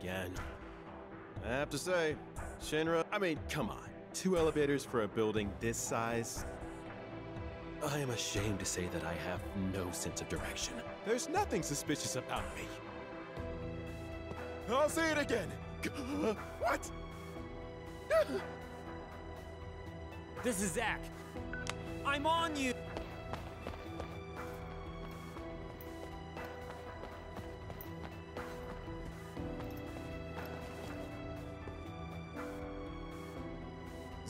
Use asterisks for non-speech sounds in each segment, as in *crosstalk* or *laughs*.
again. I have to say, Shinra, I mean, come on. Two elevators for a building this size? I am ashamed to say that I have no sense of direction. There's nothing suspicious about me. I'll say it again. *gasps* What? This is Zack. I'm on you!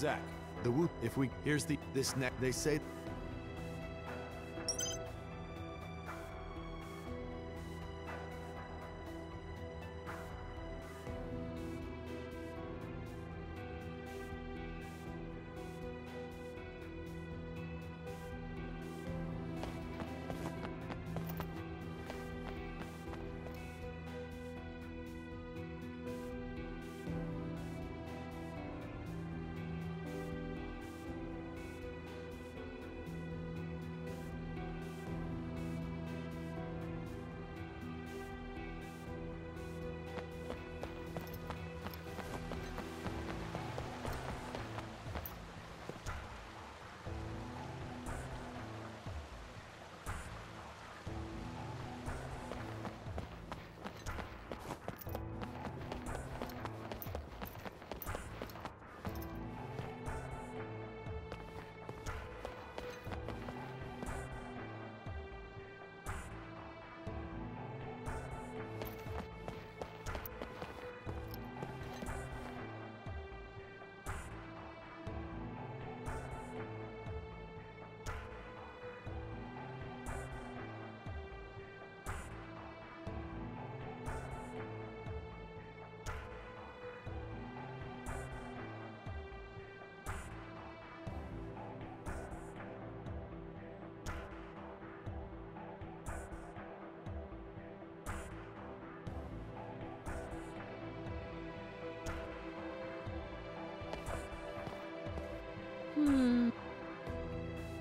Zack, the whoop. If we here's the this neck. They say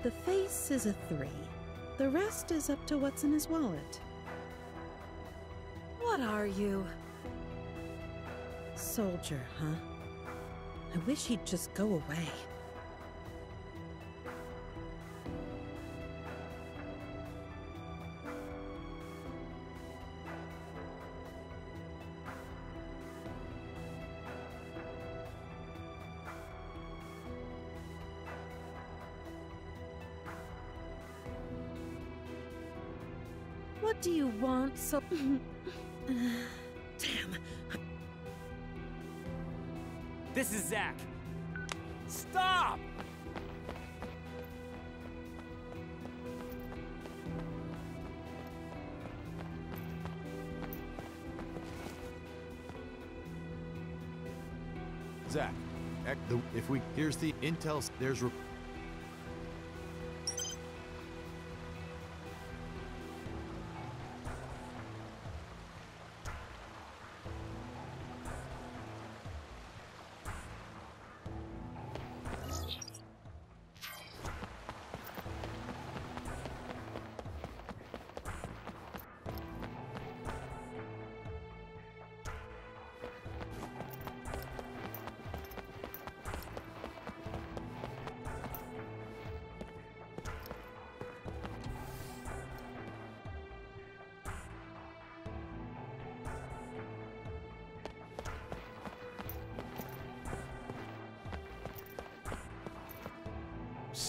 The face is a three. The rest is up to what's in his wallet. What are you? Soldier, huh? I wish he'd just go away. What do you want so... *laughs* Damn. This is Zack. Stop! Zack, ec- the, if we here's the intel. There's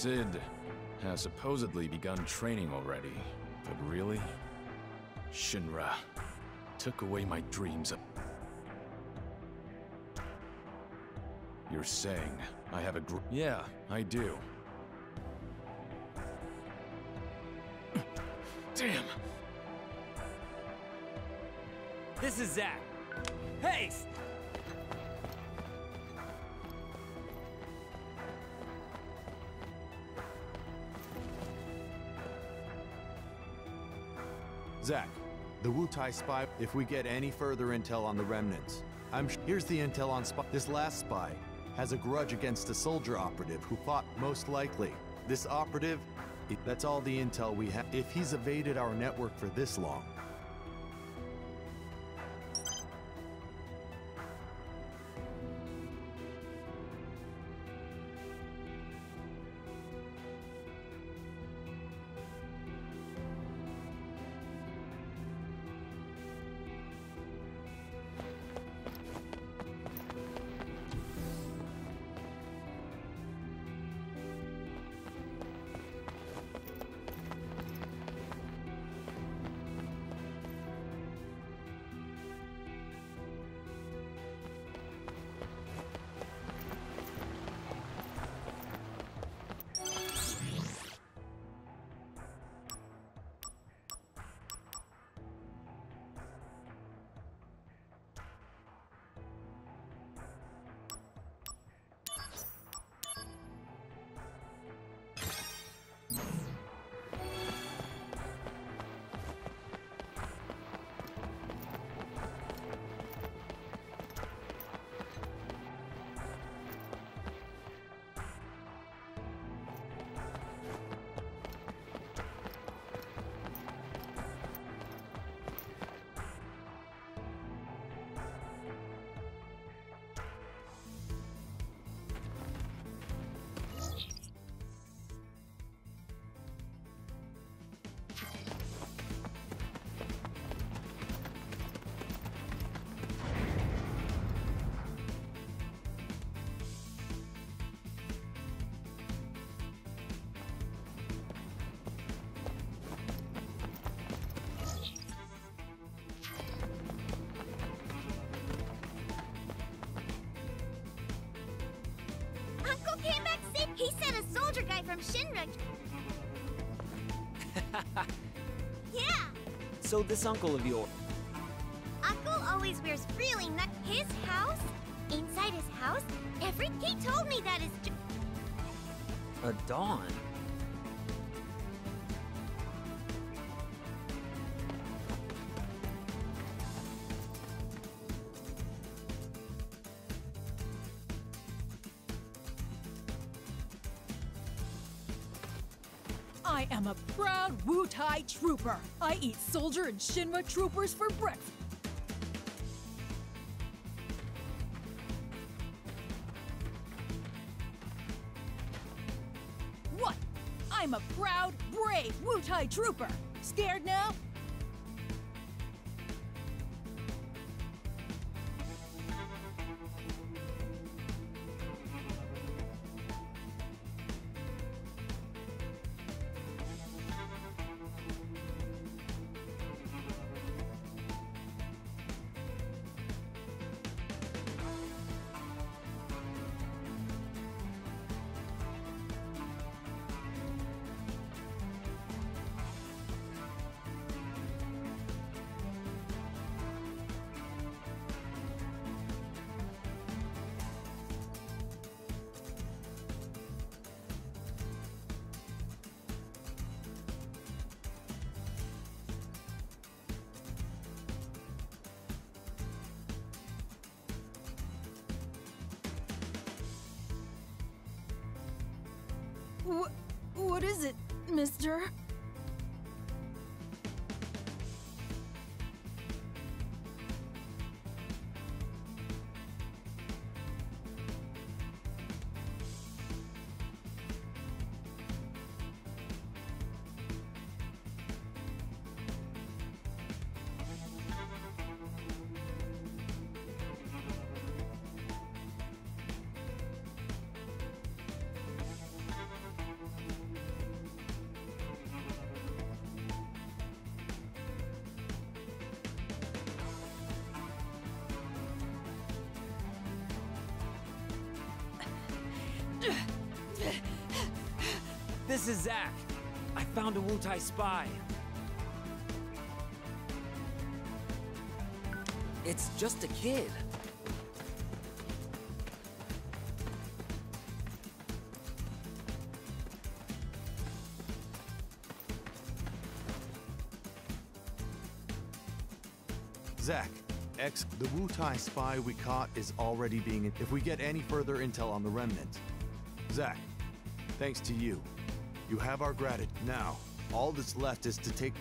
Cid has supposedly begun training already, but really? Shinra took away my dreams. You're saying I have a gr- Yeah, I do. *clears throat* Damn! This is Zack. Haste! Zack, the Wutai spy. If we get any further intel on the remnants, I'm. Here's the intel on spy. This last spy has a grudge against a soldier operative who fought. Most likely, this operative. that's all the intel we have. If he's evaded our network for this long, soldier guy from Shinra. *laughs* yeah, So this uncle of yours. Uncle always wears really nice. His house? Inside his house? Every he told me that is. A Dawn? I am a proud Wutai trooper. I eat soldier and Shinra troopers for breakfast. What? I'm a proud, brave Wutai trooper. Scared now? What? What is it, mister? This is Zack. I found a Wutai spy. It's just a kid. Zack, X, the Wutai spy we caught is already being. If we get any further intel on the remnant, Zack, thanks to you, you have our gratitude. Now, all that's left is to take.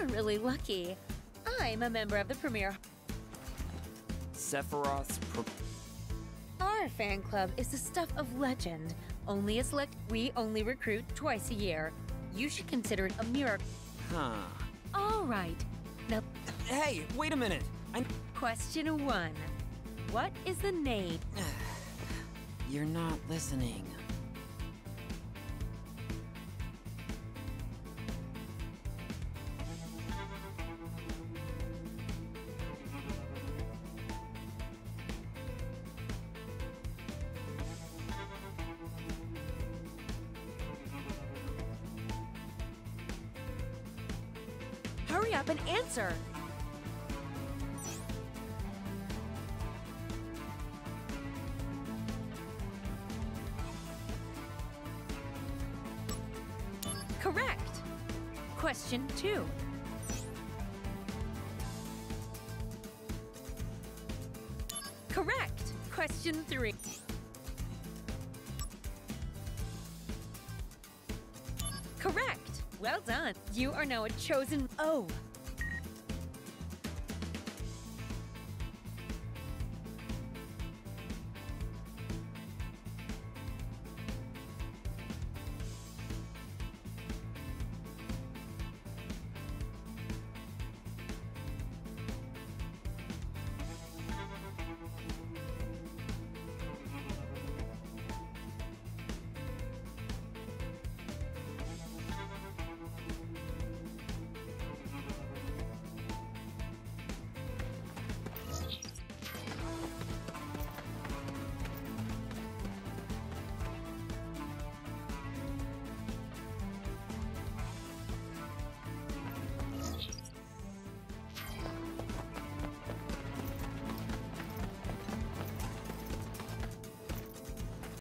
You're really lucky. I'm a member of the Premier. Sephiroth's. Pro- Our fan club is the stuff of legend. Only a select. We only recruit twice a year. You should consider it a miracle. huh. All right. Now, Hey, wait a minute. I. question one. What is the name? *sighs* You're not listening. Hurry up and answer! Correct! Question 2. Correct! Question 3. month, you are now a chosen. Oh,